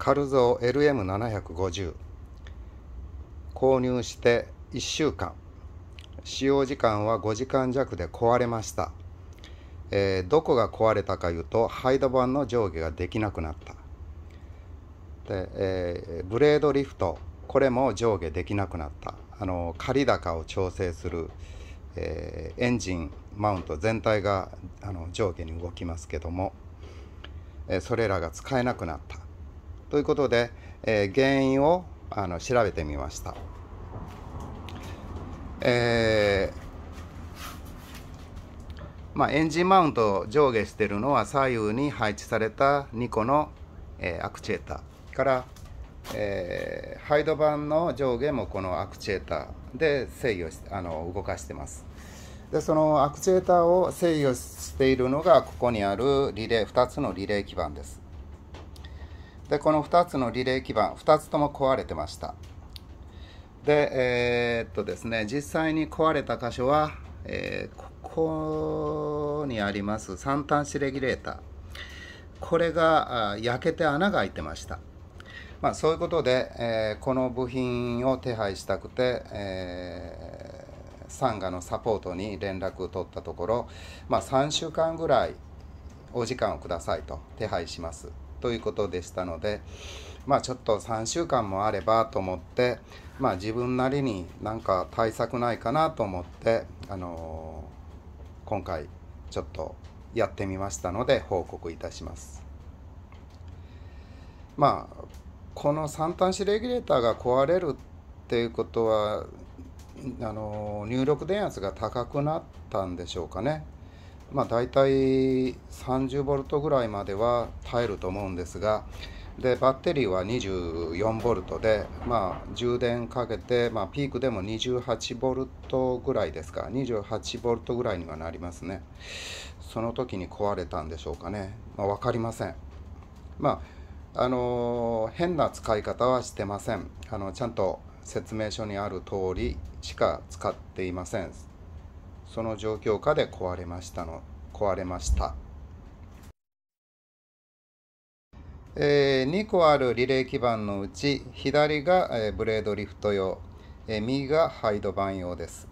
カルゾー LM750 購入して1週間。使用時間は5時間弱で壊れました、えー、どこが壊れたかいうとハイド板の上下ができなくなった。で、えー、ブレードリフト。これも上下できなくなった。あの仮高を調整する、えー、エンジンマウント全体があの上下に動きますけども、えー、それらが使えなくなった。ということで、えー、原因をあの調べてみました。えー、まあ、エンジンマウント上下しているのは左右に配置された2個の、えー、アクチュエーターから、えー、ハイド板の上下もこのアクチュエーターで制御しあの動かしてますでそのアクチュエーターを制御しているのがここにあるリレー2つのリレー基板ですでこの2つのリレー基板2つとも壊れてましたで、えー、っとですね、実際に壊れた箇所は、えー、ここにあります三端子レギュレーター。これが焼けて穴が開いてました。まあ、そういうことで、えー、この部品を手配したくて、えー、サンガのサポートに連絡を取ったところ、まあ、3週間ぐらいお時間をくださいと手配しますということでしたので、まあちょっと3週間もあればと思って、まあ自分なりになんか対策ないかなと思って、あのー、今回ちょっとやってみましたので報告いたします。まあこの三端子レギュレーターが壊れるっていうことはあの入力電圧が高くなったんでしょうかね。まあ大体 30V ぐらいまでは耐えると思うんですが、でバッテリーは 24V で、まあ、充電かけて、まあ、ピークでも 28V ぐらいですか 28V ぐらいにはなりますね。その時に壊れたんでしょうかね、まあ、分かりません。まああのー、変な使い方はしてません。あのちゃんと説明書にある通りしか使っていません。その状況下で壊れましたの壊れました。えー、2個あるリレー基板のうち左が、えー、ブレードリフト用、えー、右がハイド板用です、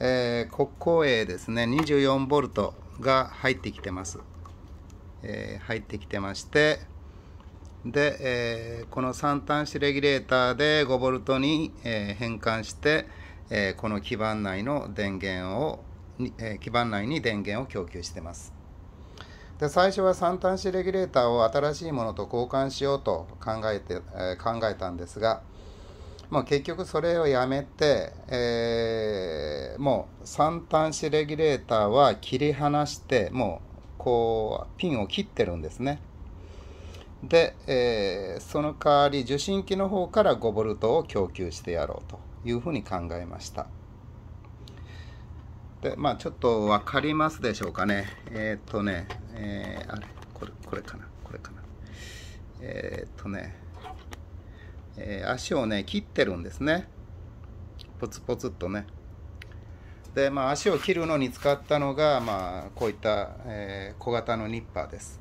えー、ここへですね。24V が入ってきてます、えー、入ってきてましてで、えー、この3端子レギュレーターで 5V に、えー、変換して、え、この基板内の電源を、え、基板内に電源を供給してますで最初は3端子レギュレーターを新しいものと交換しようと考えて、え、考えたんですが、もう結局それをやめて、えー、もう3端子レギュレーターは切り離してもうこうピンを切ってるんですね。で、えー、その代わり受信機の方から 5V を供給してやろうというふうに考えました。でまあちょっと分かりますでしょうかね。えー、っとねえー、あれこれこれかな。これかな。えー、っとね、え足をね切ってるんですね。ポツポツっとね。でまあ足を切るのに使ったのがまあこういった、え小型のニッパーです。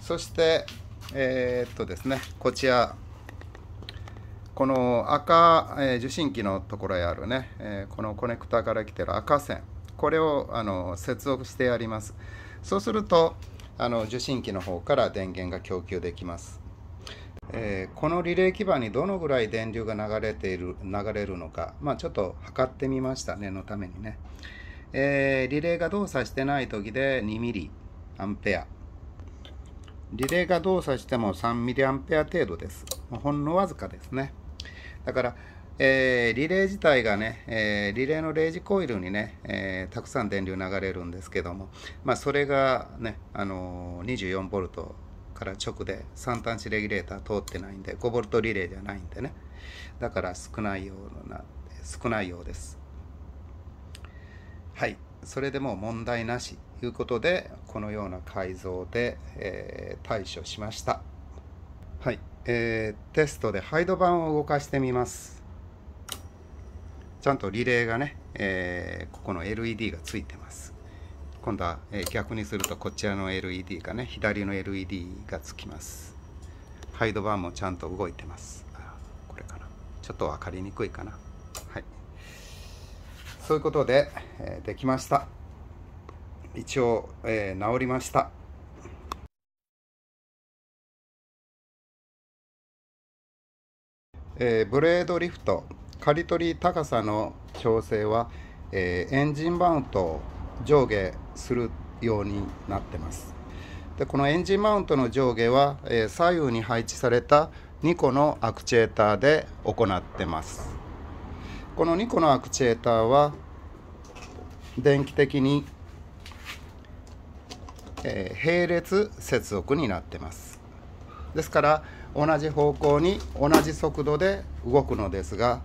そしてえっとですねこちら。この赤、えー、受信機のところへあるね、えー、このコネクタから来てる赤線これをあの接続してやりますそうするとあの受信機の方から電源が供給できます、えー、このリレー基板にどのぐらい電流が流れている流れるのか、まあ、ちょっと測ってみました念のためにね、えー、リレーが動作してない時で2ミリアンペアリレーが動作しても3ミリアンペア程度です。ほんのわずかですね。だから、えー、リレー自体がね、えー、リレーのレージコイルにね、えー、たくさん電流流れるんですけども、まあ、それがね、あのー、24V から直で3端子レギュレーター通ってないんで 5V リレーじゃないんでね。だから少ないような少ないようです。はい。それでも問題なしということでこのような改造で、えー、対処しました。はい。えー、テストでハイド板を動かしてみます。ちゃんとリレーがね、えー、ここの LED がついてます。今度は、え逆にするとこちらの LED がね左の LED がつきます。ハイドバーもちゃんと動いてます。これかな。ちょっと分かりにくいかな。はい。そういうことで、えー、できました。一応、えー、治りました。えー、ブレードリフト刈り取り高さの調整は、えー、エンジンマウントを上下するようになってます。でこのエンジンマウントの上下は、えー、左右に配置された2個のアクチュエーターで行ってます。この2個のアクチュエーターは電気的に、えー、並列接続になってます。ですから同じ方向に同じ速度で動くのですが、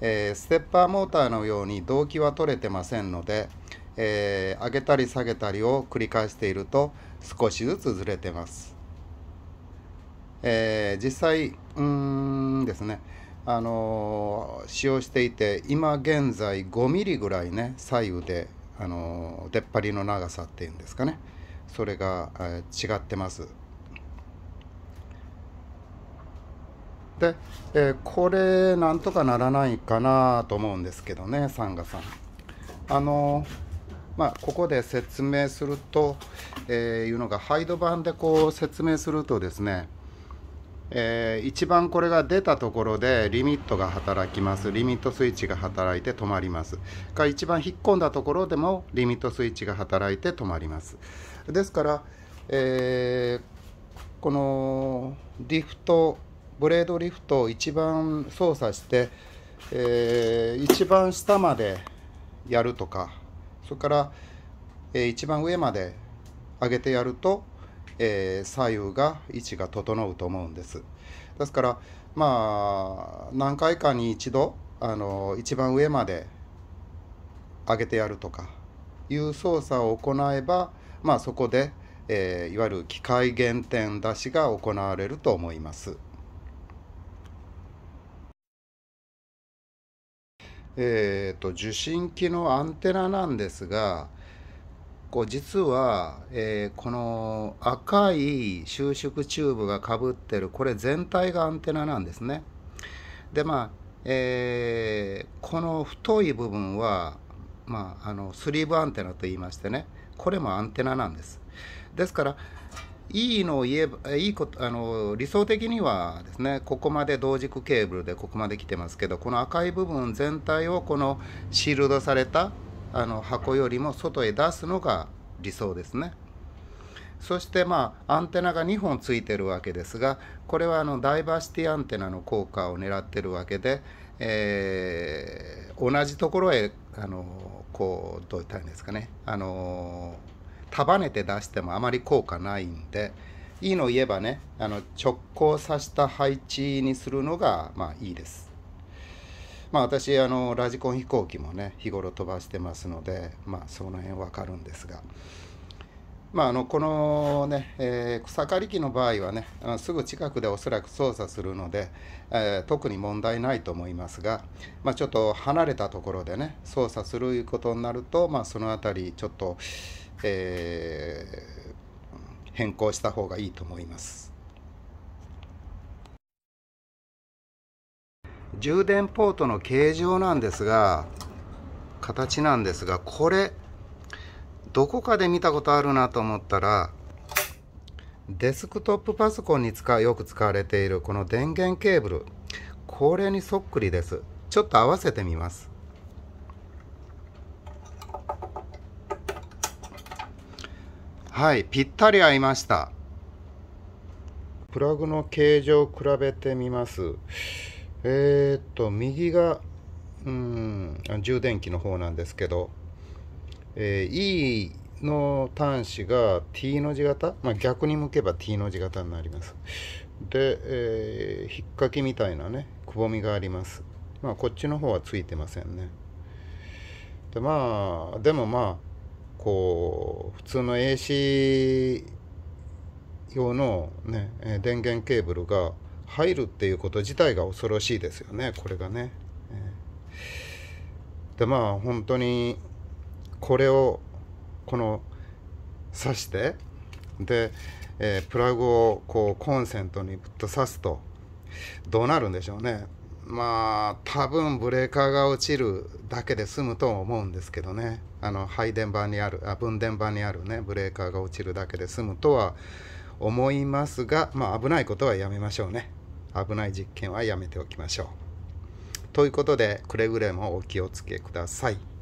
えー、ステッパーモーターのように動機は取れてませんので、えー、上げたり下げたりを繰り返していると少しずつずれてます。えー、実際うんですねあのー、使用していて今現在5ミリぐらいね左右で、あのー、出っ張りの長さっていうんですかねそれが、えー、違ってます。で、えー、これなんとかならないかなと思うんですけどねサンガさん。あのまあ、ここで説明すると、えー、いうのがハイド版でこう説明するとですね、えー、一番これが出たところでリミットが働きます。リミットスイッチが働いて止まります。が一番引っ込んだところでもリミットスイッチが働いて止まります。ですから、えー、このリフトブレードリフトを一番操作して、えー、一番下までやるとかそれから、えー、一番上まで上げてやると、えー、左右が位置が整うと思うんですですからまあ何回かに一度あの一番上まで上げてやるとかいう操作を行えばまあそこで、えー、いわゆる機械減点出しが行われると思います。えーと、受信機のアンテナなんですがこう実は、えー、この赤い収縮チューブがかぶってるこれ全体がアンテナなんですね。でまあ、えー、この太い部分は、まあ、あのスリーブアンテナと言いましてねこれもアンテナなんです。ですからいいのを言えばいいことあの理想的にはですねここまで同軸ケーブルでここまで来てますけどこの赤い部分全体をこのシールドされたあの箱よりも外へ出すのが理想ですね。そしてまあアンテナが2本ついてるわけですがこれはあのダイバーシティアンテナの効果を狙ってるわけで、えー、同じところへあのこうどういったんですかねあの束ねて出してもあまり効果ないんでいいの言えばねあの直行させた配置にするのがまあいいです。まあ私あのラジコン飛行機もね日頃飛ばしてますのでまあその辺わかるんですが。まあ、あのこのね、えー、草刈り機の場合はねあのすぐ近くでおそらく操作するので、えー、特に問題ないと思いますが、まあ、ちょっと離れたところでね操作することになると、まあ、その辺りちょっと、えー、変更した方がいいと思います。充電ポートの形状なんですが形なんですがこれどこかで見たことあるなと思ったらデスクトップパソコンに使うよく使われているこの電源ケーブル。これにそっくりです。ちょっと合わせてみます。はいぴったり合いました。プラグの形状を比べてみます。えー、っと右がうん充電器の方なんですけど、えー、E の端子が T の字型、まあ、逆に向けば T の字型になります。で、えー、引っ掛けみたいなねくぼみがあります。まあこっちの方はついてませんね。でまあでもまあこう普通の AC 用の、ね、電源ケーブルが入るっていうこと自体が恐ろしいですよねこれがね。でまあ本当にこれをこの挿してで、えー、プラグをこうコンセントにぶっと挿すとどうなるんでしょうねまあ多分ブレーカーが落ちるだけで済むと思うんですけどね。あの配電盤にあるあ分電盤にあるねブレーカーが落ちるだけで済むとは思いますがまあ危ないことはやめましょうね。危ない実験はやめておきましょう。ということでくれぐれもお気をつけください。